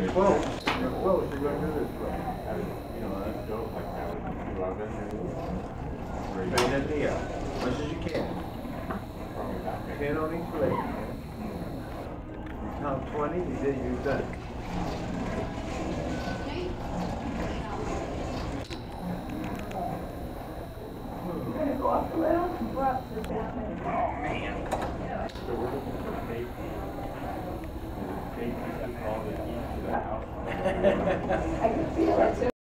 you're close. You're close, gonna do this, bro. I was, you know, let's go like I was loving and. Straighten that knee out, as much as you can. Probably not. Ten on each leg, man. I can feel it too.